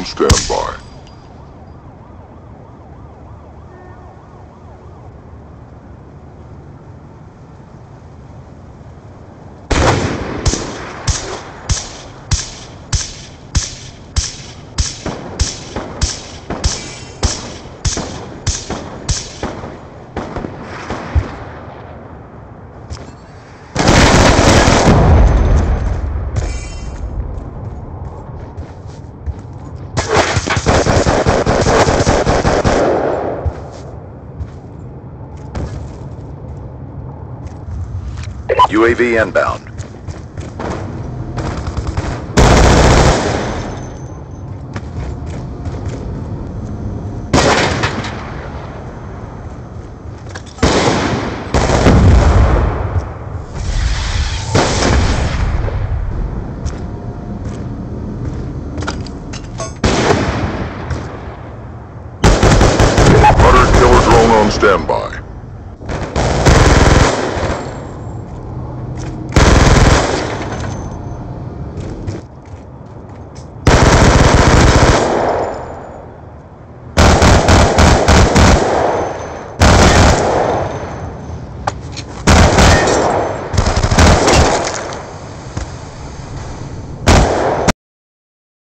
on standby. UAV inbound. Killer drone on standby.